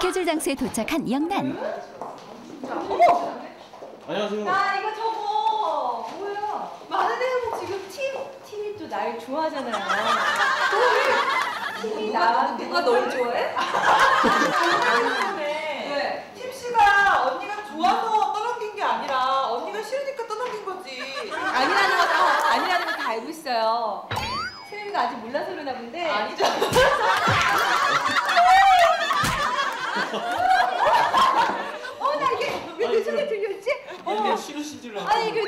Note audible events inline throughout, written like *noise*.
스케줄 장소에 도착한 영란. 안녕하세요. 나 이거 저거 뭐야? 많은 애들 지금 팀 팀이 또 날 좋아하잖아요. 왜 팀이 나 누가 널 좋아해? 왜? 팀 씨가 언니가 좋아서 떠넘긴 게 아니라 언니가 싫으니까 떠넘긴 거지. 아니라는 거 다, 아니라는 거 다 알고 있어요. 세림이가 아직 몰라서 그러나 본데. 아니죠. *laughs* 어, 나 이게 왜 내 손에 근데 싫으시질 않아요. 아니 이게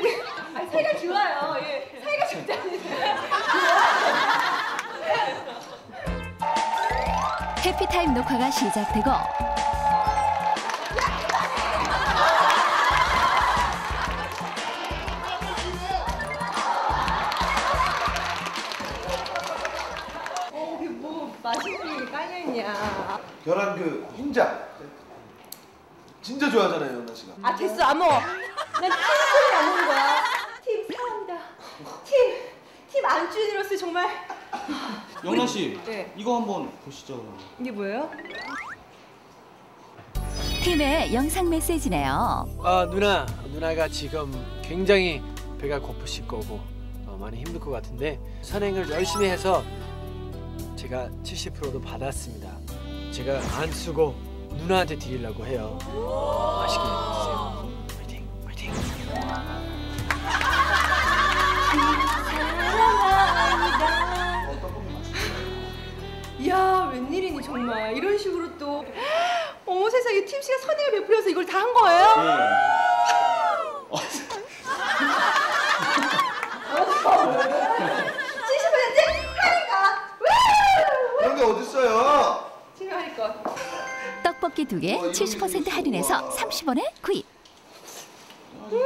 아니, 사이가 좋아요. 예, 사이가 좋다는데. 해피타임 녹화가 시작되고 어, 이게 뭐 맛있는 게 깔려 있냐? 계란 그 흰자 진짜 좋아하잖아요 연나 씨가 아 됐어 안 먹어. 난 팀소리 안 먹는 거야. 팀 사랑합니다. 팀, 팀 안주인으로서 정말 영란 씨, 네. 이거 한번 보시죠. 이게 뭐예요? 팀의 영상 메시지네요. 아 누나 누나가 지금 굉장히 배가 고프실 거고 어, 많이 힘들 것 같은데 선행을 열심히 해서 제가 70%도 받았습니다. 제가 안 쓰고 누나한테 드리려고 해요. 맛있게 드세요. 파이팅 파이팅. 이야 웬일이니 정말 이런 식으로 또 어머 세상에 팀 씨가 선행을 베풀어서 이걸 다 한 거예요? 예. 70% 하니까 그런 게 어딨어요 싫어할 것. 떡볶이 두 개 70% 할인해서 30원에 구입. 음